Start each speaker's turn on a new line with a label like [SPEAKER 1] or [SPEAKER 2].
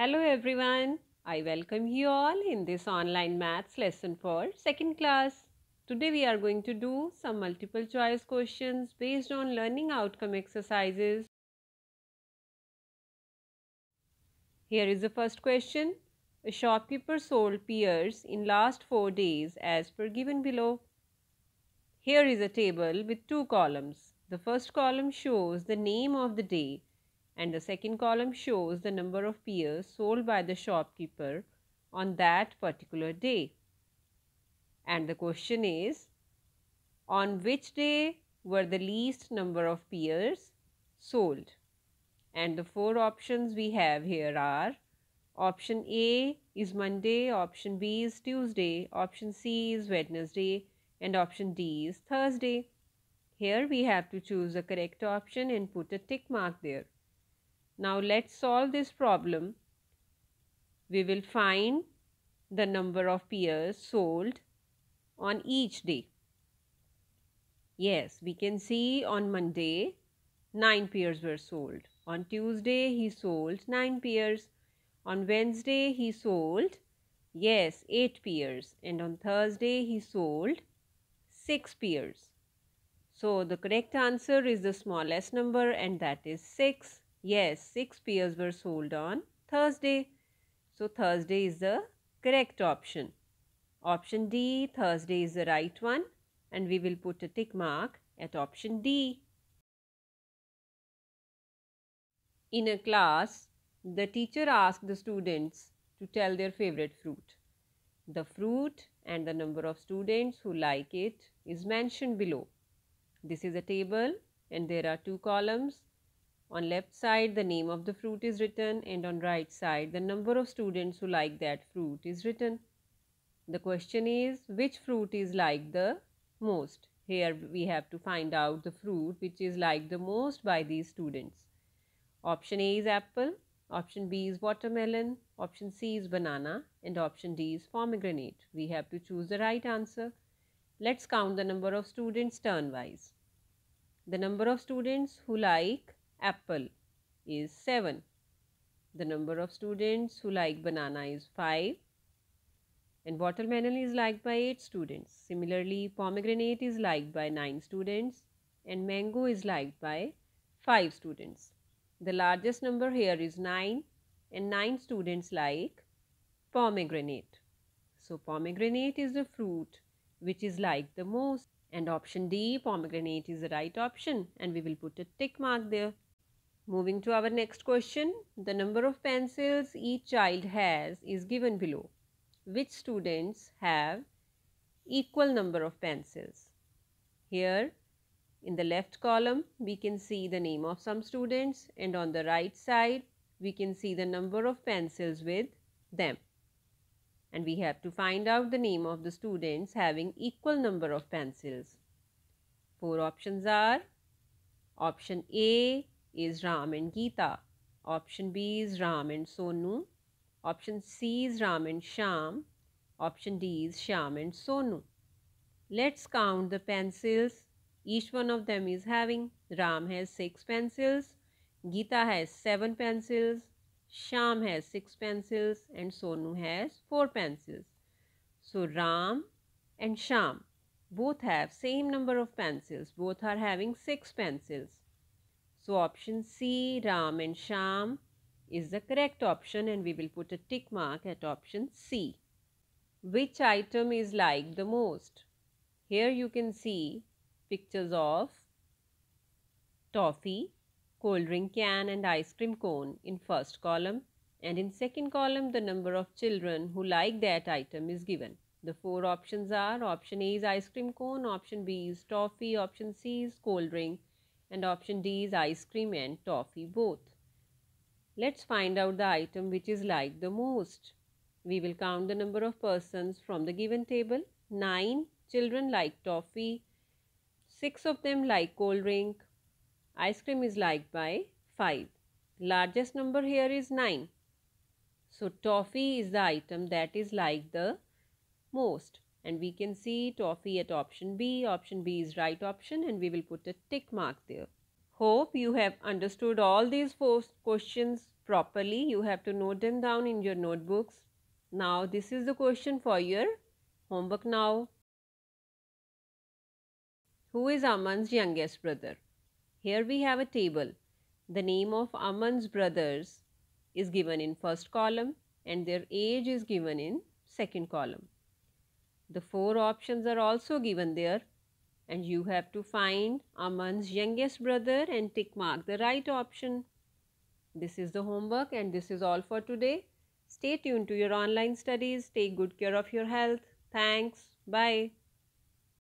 [SPEAKER 1] Hello everyone. I welcome you all in this online maths lesson for second class. Today we are going to do some multiple choice questions based on learning outcome exercises. Here is the first question. A shopkeeper sold pears in last 4 days as per given below. Here is a table with two columns. The first column shows the name of the day and the second column shows the number of pears sold by the shopkeeper on that particular day. And the question is, on which day were the least number of pears sold? And the four options we have here are option A is Monday, option B is Tuesday, option C is Wednesday, and option D is Thursday. Here we have to choose the correct option and put a tick mark there. Now let's solve this problem. We will find the number of pears sold on each day. Yes, we can see on Monday 9 pears were sold. On Tuesday he sold 9 pears. On Wednesday he sold yes 8 pears and on Thursday he sold 6 pears. So the correct answer is the smallest number and that is 6. Yes, 6 pears were sold on Thursday. So Thursday is the correct option. Option D, Thursday is the right one and we will put a tick mark at option D. In a class, the teacher asked the students to tell their favorite fruit. The fruit and the number of students who like it is mentioned below. This is a table and there are two columns on left side, the name of the fruit is written and on right side, the number of students who like that fruit is written. The question is, which fruit is liked the most? Here we have to find out the fruit which is liked the most by these students. Option A is apple, option B is watermelon, option C is banana and option D is pomegranate. We have to choose the right answer. Let's count the number of students turn-wise. The number of students who like apple is 7. The number of students who like banana is 5 and watermelon is liked by 8 students. Similarly, pomegranate is liked by 9 students and mango is liked by 5 students. The largest number here is 9 and 9 students like pomegranate. So, pomegranate is the fruit which is liked the most and option D pomegranate is the right option and we will put a tick mark there. Moving to our next question, the number of pencils each child has is given below. Which students have equal number of pencils? Here in the left column, we can see the name of some students and on the right side, we can see the number of pencils with them. And we have to find out the name of the students having equal number of pencils. Four options are option A is Ram and Geeta. Option B is Ram and Sonu. Option C is Ram and Sham. Option D is Sham and Sonu. Let's count the pencils each one of them is having. Ram has 6 pencils. Geeta has 7 pencils. Sham has 6 pencils and Sonu has 4 pencils. So Ram and Sham both have same number of pencils. Both are having 6 pencils. So option C, Ram and Sham is the correct option and we will put a tick mark at option C. Which item is liked the most? Here you can see pictures of toffee, cold drink can and ice cream cone in first column and in second column the number of children who like that item is given. The four options are option A is ice cream cone, option B is toffee, option C is cold drink and option D is ice cream and toffee both. Let's find out the item which is liked the most. We will count the number of persons from the given table. 9 children like toffee, 6 of them like cold drink. Ice cream is liked by 5. Largest number here is 9. So toffee is the item that is liked the most and we can see toffee at option B. Option B is right option and we will put a tick mark there. Hope you have understood all these four questions properly. You have to note them down in your notebooks. Now this is the question for your homework now. Who is Aman's youngest brother? Here we have a table. The name of Aman's brothers is given in first column and their age is given in second column. The four options are also given there and you have to find Aman's youngest brother and tick mark the right option. This is the homework and this is all for today. Stay tuned to your online studies. Take good care of your health. Thanks. Bye.